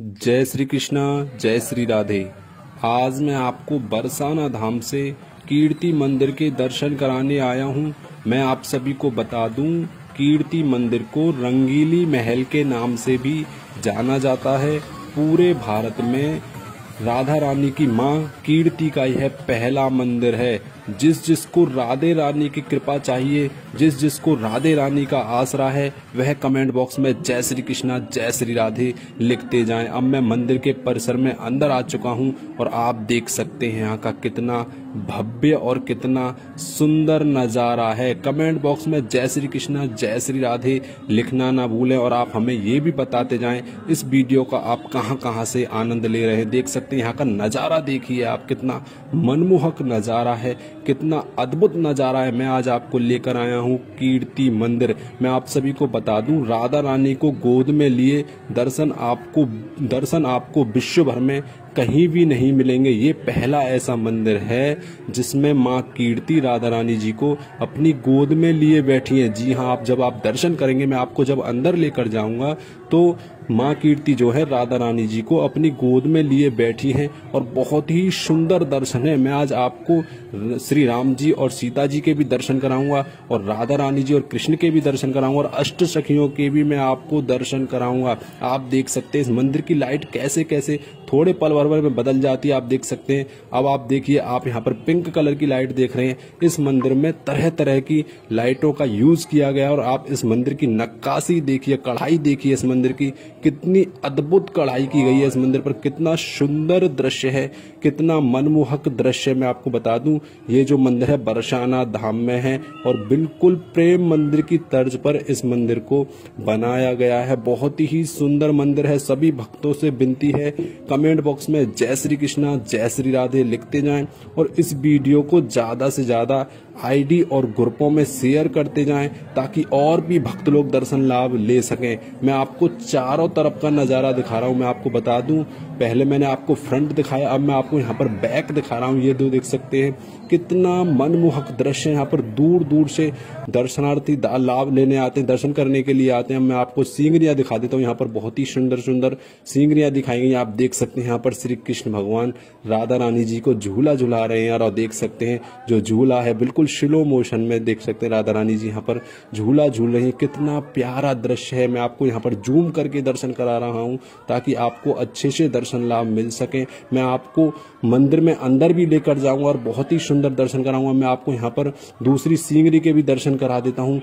जय श्री कृष्णा, जय श्री राधे। आज मैं आपको बरसाना धाम से कीर्ति मंदिर के दर्शन कराने आया हूँ। मैं आप सभी को बता दूँ, कीर्ति मंदिर को रंगीली महल के नाम से भी जाना जाता है। पूरे भारत में राधा रानी की माँ कीर्ति का यह पहला मंदिर है। जिस जिसको राधे रानी की कृपा चाहिए, जिस जिसको राधे रानी का आसरा है, वह कमेंट बॉक्स में जय श्री कृष्णा, जय श्री राधे लिखते जाएँ। अब मैं मंदिर के परिसर में अंदर आ चुका हूँ और आप देख सकते हैं यहाँ का कितना भव्य और कितना सुंदर नज़ारा है। कमेंट बॉक्स में जय श्री कृष्णा, जय श्री राधे लिखना ना भूलें और आप हमें ये भी बताते जाएँ, इस वीडियो का आप कहाँ कहाँ से आनंद ले रहे हैं। देख सकते हैं यहाँ का नज़ारा देखिए आप, कितना मनमोहक नज़ारा है। कितना अद्भुत नज़ारा है। मैं आज आपको लेकर आया हूँ कीर्ति मंदिर। मैं आप सभी को बता दूँ, राधा रानी को गोद में लिए दर्शन आपको दर्शन आपको विश्व भर में कहीं भी नहीं मिलेंगे। ये पहला ऐसा मंदिर है जिसमें माँ कीर्ति राधा रानी जी को अपनी गोद में लिए बैठी हैं। जी हाँ आप जब आप दर्शन करेंगे, मैं आपको जब अंदर लेकर जाऊँगा तो माँ कीर्ति जो है राधा रानी जी को अपनी गोद में लिए बैठी हैं और बहुत ही सुंदर दर्शन है। मैं आज आपको श्री राम जी और सीता जी के भी दर्शन कराऊँगा और राधा रानी जी और कृष्ण के भी दर्शन कराऊँगा और अष्ट सखियों के भी मैं आपको दर्शन कराऊँगा। आप देख सकते हैं इस मंदिर की लाइट कैसे कैसे थोड़े पल भर में बदल जाती है, आप देख सकते हैं। अब आप देखिए, आप यहाँ पर पिंक कलर की लाइट देख रहे हैं। इस मंदिर में तरह तरह की लाइटों का यूज़ किया गया और आप इस मंदिर की नक्काशी देखिए, कढ़ाई देखिए इस मंदिर की। कितनी अद्भुत कढ़ाई की गई है इस मंदिर पर। कितना सुंदर दृश्य है, कितना मनमोहक दृश्य मैं आपको बता दूँ। ये जो मंदिर है, बरसाना धाम में है और बिल्कुल प्रेम मंदिर की तर्ज पर इस मंदिर को बनाया गया है। बहुत ही सुंदर मंदिर है, सभी भक्तों से विनती है। कमेंट बॉक्स में जय श्री कृष्णा, जय श्री राधे लिखते जाएँ और इस वीडियो को ज़्यादा से ज़्यादा आईडी और ग्रुपों में शेयर करते जाएँ ताकि और भी भक्त लोग दर्शन लाभ ले सकें। मैं आपको चारों तरफ़ का नज़ारा दिखा रहा हूँ, मैं आपको बता दूँ, पहले मैंने आपको फ्रंट दिखाया, अब मैं आपको यहाँ पर बैक दिखा रहा हूँ। ये दो देख सकते हैं, कितना मनमोहक दृश्य यहाँ पर दूर दूर से दर्शनार्थी लाभ लेने आते हैं, दर्शन करने के लिए आते हैं। मैं आपको सींगरिया दिखा देता हूँ। यहाँ पर बहुत ही सुंदर सुंदर सींगरिया दिखाई गई आप देख सकते हैं यहाँ पर श्री कृष्ण भगवान राधा रानी जी को झूला झूला रहे हैं और देख सकते हैं, जो झूला है, बिल्कुल स्लो मोशन में देख सकते हैं राधा रानी जी यहाँ पर झूला झूल रही है। कितना प्यारा दृश्य है। मैं आपको यहाँ पर जूम करके दर्शन करा रहा हूँ, ताकि आपको अच्छे से दर्शन लाभ मिल सके। मैं आपको मंदिर में अंदर भी लेकर जाऊँगा और बहुत ही सुंदर दर्शन कराऊँगा। मैं आपको यहाँ पर दूसरी सींगरी के भी दर्शन करा देता हूँ।